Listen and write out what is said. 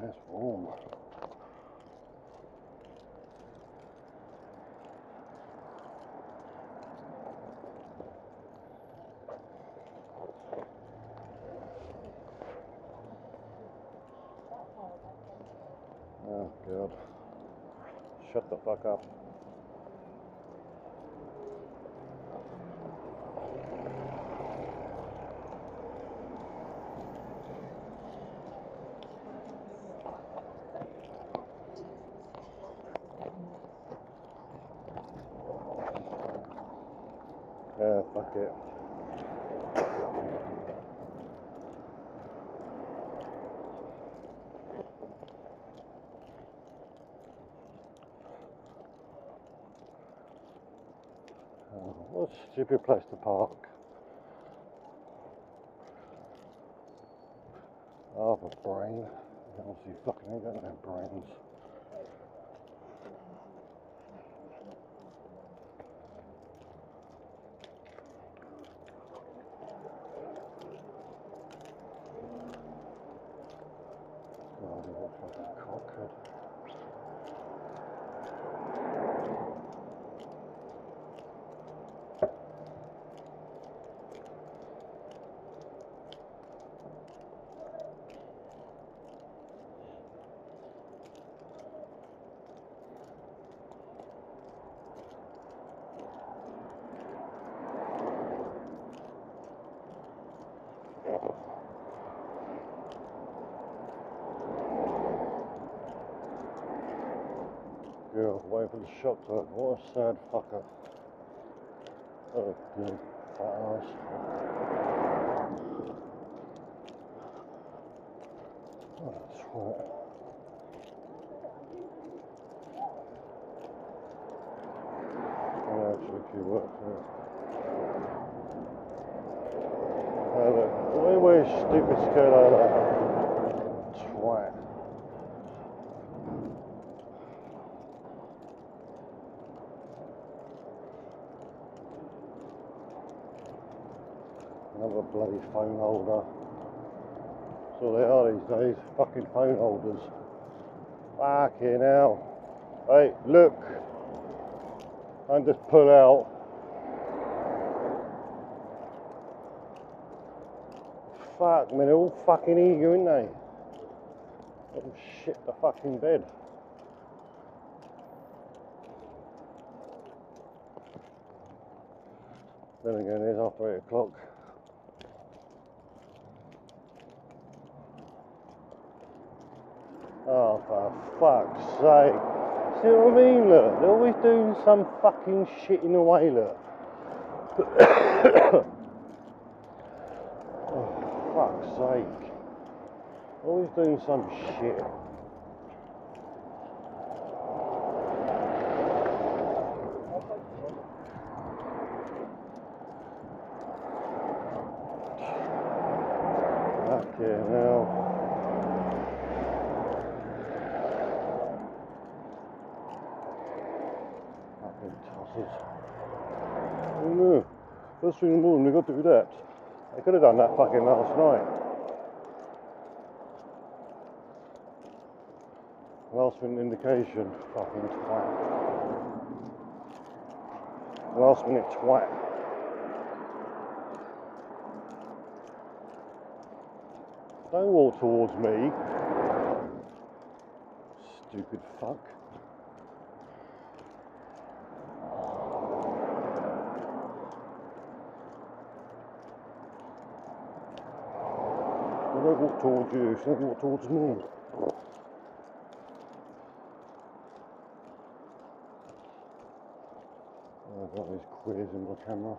that's warm. Oh god. Shut the fuck up. Yeah, fuck it. Oh, what a stupid place to park. Oh, a brain. Obviously, fucking ain't got no brains. God, he looks like a Girl, waiting for the shop to open. What a sad fucker. Oh, good. Fat ass. Oh, that's right. Actually, if you work for it. Look. Why you wear a stupid skirt like that? Twat. Another bloody phone holder. That's all they are these days. Fucking phone holders. Fucking hell. Hey, look. Don't just pull out. Fuck, man, they're all fucking eager, aren't they? Little shit the fucking bed. Then again, it's after 8 o'clock. Oh, for fuck's sake. See what I mean, look? They're always doing some fucking shit in the way, look. oh, fuck's sake. Always doing some shit. Fucking hell. Tossers. Oh no. First thing in the morning, we got to do that. They could have done that fucking last night. Last minute indication. Fucking twat. Last minute twat. Don't walk towards me. Stupid fuck. I don't walk towards you, so don't walk towards me. I've got these queers in my camera.